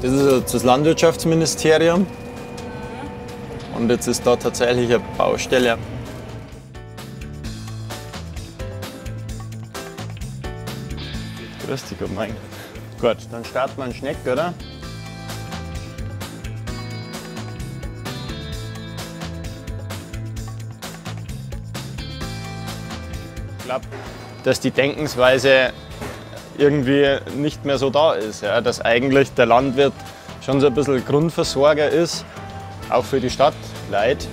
Das ist das Landwirtschaftsministerium. Und jetzt ist da tatsächlich eine Baustelle. Grüß dich, mein. Gut, dann starten wir einen Schneck, oder? Ich glaube, dass die Denkensweise irgendwie nicht mehr so da ist. Ja? Dass eigentlich der Landwirt schon so ein bisschen Grundversorger ist, auch für die Stadt Leid.